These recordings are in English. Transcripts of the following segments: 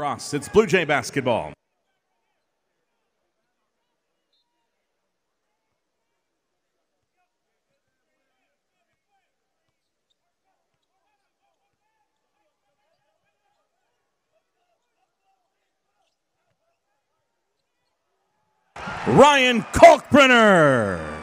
Cross. It's Blue Jay basketball. Ryan Kalkbrenner.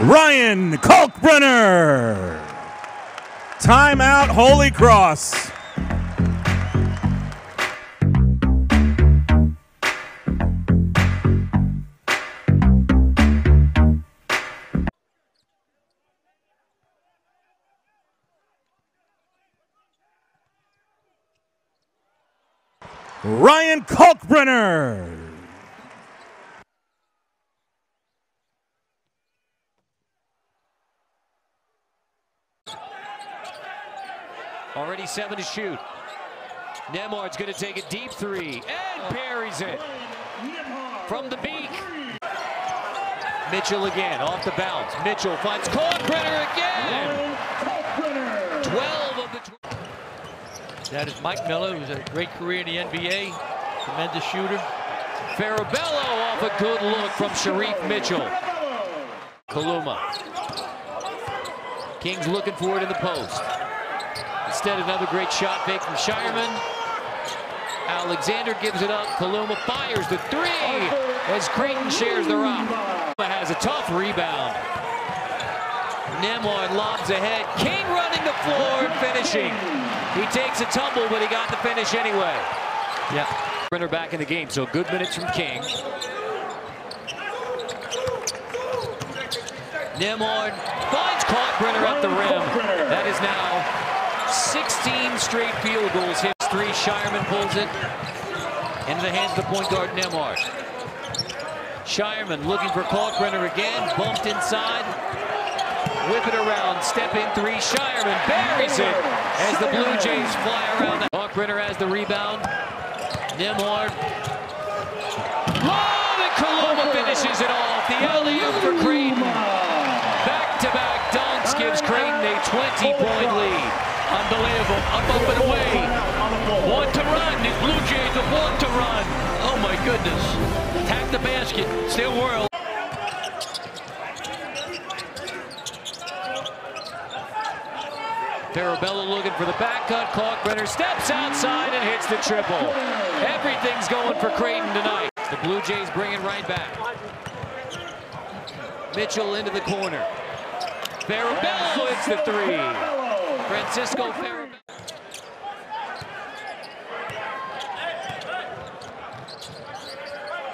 Ryan Kalkbrenner. Timeout, Holy Cross. Ryan Kalkbrenner. Already seven to shoot. Nembhard's going to take a deep three and parries it from the beak. Mitchell again off the bounce. Mitchell finds Kalkbrenner again. 12 of the. Tw- That is Mike Miller, who's a great career in the NBA. Tremendous shooter. Farabello off a good look from Shereef Mitchell. Kaluma. Kings looking for it in the post. Instead, another great shot fake from Scheierman. Alexander gives it up. Kaluma fires the three as Creighton shares the rock. Has a tough rebound. Nembhard lobs ahead. King running the floor and finishing. He takes a tumble, but he got the finish anyway. Yeah. Brenner back in the game, so good minutes from King. Nembhard finds Kalkbrenner at the rim. That is now 16 straight field goals. Hits three. Scheierman pulls it into the hands of the point guard Nembhard. Scheierman looking for Kalkbrenner again. Bumped inside. Whip it around. Step in three. Scheierman buries it as the Blue Jays fly around. Kalkbrenner has the rebound. Nembhard. Long and Kaluma finishes it off. The alley-oop for Creighton. Back-to-back dunks gives Creighton a 20-point lead. Unbelievable. Up, up, and away. Want to run. The Blue Jays want to run. Oh my goodness. Attack the basket. Still whirl. Farabello looking for the back cut. Kalkbrenner steps outside and hits the triple. Everything's going for Creighton tonight. The Blue Jays bring it right back. Mitchell into the corner. Farabello hits the three. Francisco Farabello.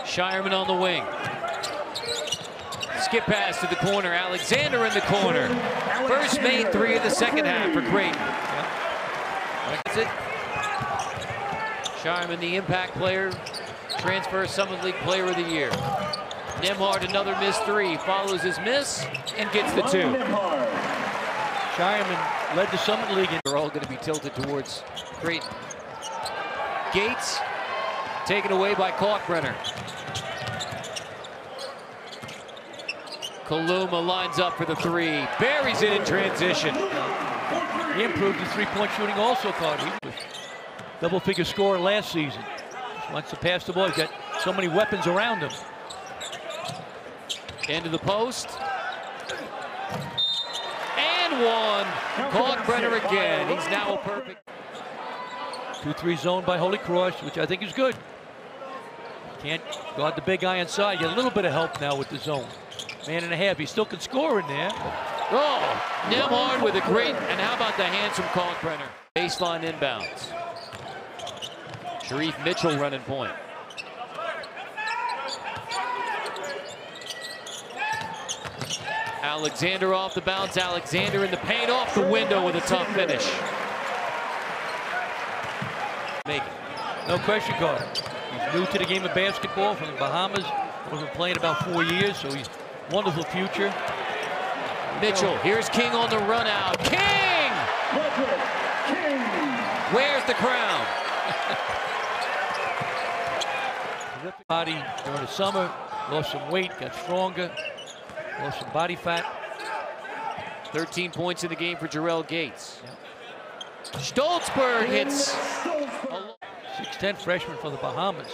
Scheierman on the wing. Skip pass to the corner. Alexander in the corner. First made three of the second half for Creighton. That's it. Scheierman, the impact player, transfer Summit League Player of the Year. Nembhard, another missed three, follows his miss and gets the two. Scheierman led the Summit League. In They're all going to be tilted towards Creighton. Gates taken away by Kalkbrenner. Kaluma lines up for the three, buries it in transition. he improved his three-point shooting also, Carter. He double-figure scorer last season. Just wants to pass the ball. He's got so many weapons around him. Into the post. And one. Kalkbrenner again. He's now a perfect. 2-3 zone by Holy Cross, which I think is good. Can't guard the big guy inside. Get a little bit of help now with the zone. Man and a half. He still can score in there. Oh, Nembhard with a great, and how about the handsome from Kalkbrenner? Baseline inbounds. Shereef Mitchell running point. Alexander off the bounce. Alexander in the paint off the window with a tough finish. Make it. No question, Carter. He's new to the game of basketball from the Bahamas. He's been playing about four years, so he's wonderful future. Mitchell, here's King on the run out. King! Where's the crown? Body during the summer, lost some weight, got stronger, lost some body fat. 13 points in the game for Gerrale Gates. Shtolzberg hits. a- 6'10 freshman for the Bahamas.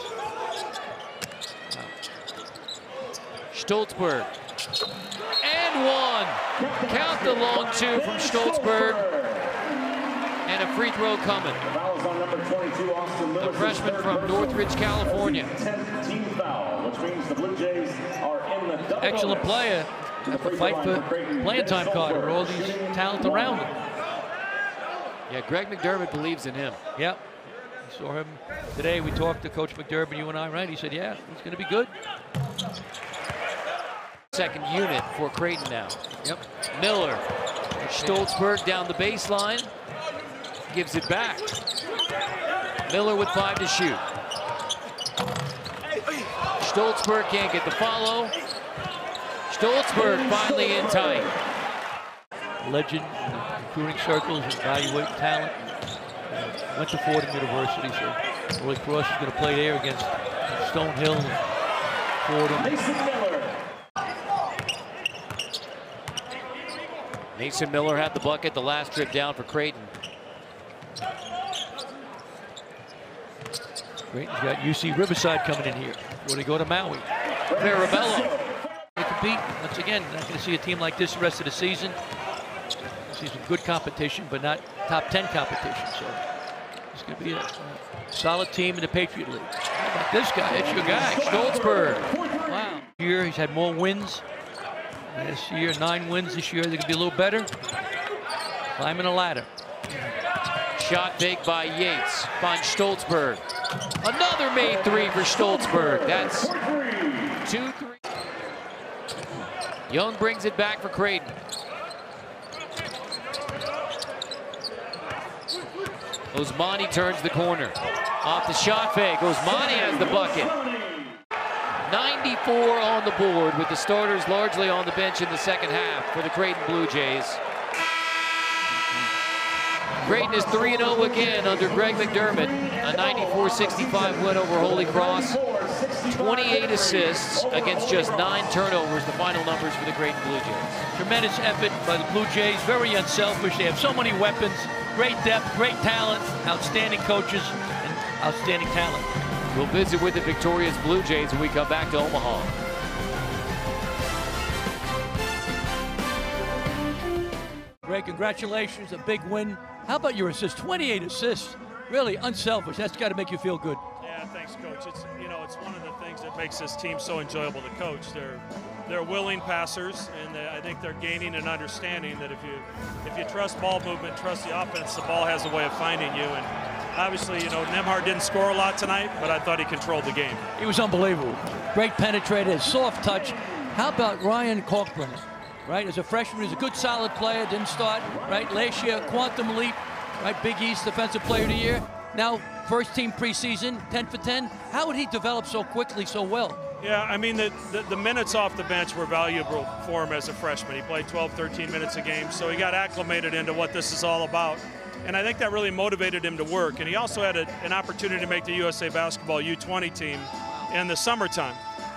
Shtolzberg. And one. Count the long two from Shtolzberg. And a free throw coming. Fouls on number 22, Austin The freshman from Northridge, California. 10th team foul, which means the Blue Jays are Excellent player. Have to fight for playing time card with all these talent around him. Yeah, Greg McDermott believes in him. Yep. We saw him today. We talked to Coach McDermott, you and I, right? He said, yeah, he's going to be good. Second unit for Creighton now. Yep. Miller. Shtolzberg down the baseline. Gives it back. Miller with five to shoot. Shtolzberg can't get the follow. Shtolzberg finally in tight. Legend in recruiting circles, evaluate talent. Uh, went to Fordham University, so Holy Cross is going to play there against Stonehill and Fordham. Mason Miller. Mason Miller had the bucket the last trip down for Creighton. Creighton's got UC Riverside coming in here before they go to Maui. Farabello. Once again, not going to see a team like this the rest of the season. See some good competition, but not top 10 competition. So it's going to be a, a solid team in the Patriot League. This guy? It's your guy. Shtolzberg. Wow. Year he's had more wins. This year, nine wins. This year, they're going to be a little better. Climbing a ladder. Shot fake by Yates. Finds Shtolzberg. Another made three for Shtolzberg. That's two, three. Young brings it back for Creighton. Osmani turns the corner. Off the shot fake. Osmani has the bucket. 94 on the board with the starters largely on the bench in the second half for the Creighton Blue Jays. Creighton is 3-0 again under Greg McDermott. A 94-65 win over Holy Cross. 28 assists against just nine turnovers, the final numbers for the great Blue Jays. Tremendous effort by the Blue Jays. Very unselfish. They have so many weapons. Great depth, great talent, outstanding coaches, and outstanding talent. We'll visit with the victorious Blue Jays when we come back to Omaha. Greg, congratulations, a big win. How about your assists? 28 assists. Really unselfish. That's got to make you feel good. Yeah, thanks, coach. It's you know it's one of the things that makes this team so enjoyable to coach. They're they're willing passers, and they, I think they're gaining an understanding that if you if you trust ball movement, trust the offense, the ball has a way of finding you. And obviously, you know Nembhard didn't score a lot tonight, but I thought he controlled the game. He was unbelievable. Great penetrator, soft touch. How about Ryan Kalkbrenner? Right, as a freshman, he's a good, solid player. Didn't start right last year. Quantum leap. Right, Big East Defensive Player of the Year. Now, first team preseason, 10 for 10. How would he develop so quickly, so well? Yeah, I mean, the, the, the minutes off the bench were valuable for him as a freshman. He played 12, 13 minutes a game, so he got acclimated into what this is all about. And I think that really motivated him to work. And he also had a, an opportunity to make the USA Basketball U20 team in the summertime.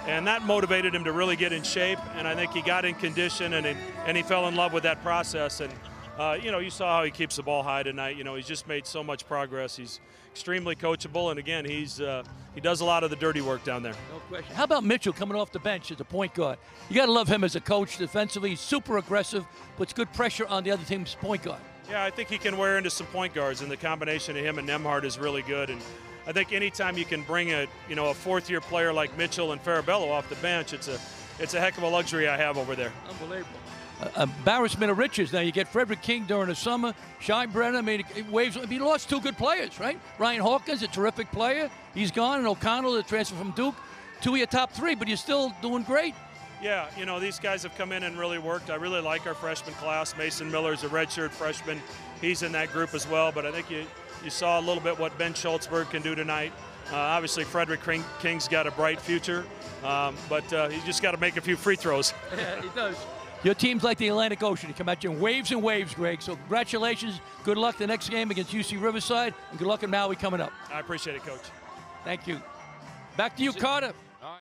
And that motivated him to really get in shape. And I think he got in condition and, he- and he fell in love with that process. And, uh, you know, you saw how he keeps the ball high tonight. You know, he's just made so much progress. He's extremely coachable. And again, he's, uh, he does a lot of the dirty work down there. No question. How about Mitchell coming off the bench as a point guard? You got to love him as a coach defensively. He's super aggressive, puts good pressure on the other team's point guard. Yeah, I think he can wear into some point guards, and the combination of him and Nembhard is really good. And I think anytime you can bring a you know a fourth-year player like Mitchell and Farabello off the bench, it's a it's a heck of a luxury I have over there. Unbelievable. Uh, embarrassment of riches. Now you get Fredrick King during the summer. Shy Brenner. I mean, it waves. He lost two good players, right? Ryan Hawkins, a terrific player. He's gone, and O'Connell, the transfer from Duke. Two of your top three, but you're still doing great. Yeah, you know these guys have come in and really worked. I really like our freshman class. Mason Miller's a redshirt freshman. He's in that group as well. But I think you you saw a little bit what Ben Shtolzberg can do tonight. Uh, obviously, Fredrick King, King's got a bright future, um, but uh, he's just got to make a few free throws. Yeah, he does. Your team's like the Atlantic Ocean. It come at you in waves and waves, Greg. So congratulations. Good luck the next game against UC Riverside, and good luck in Maui coming up. I appreciate it, Coach. Thank you. Back to you, Carter.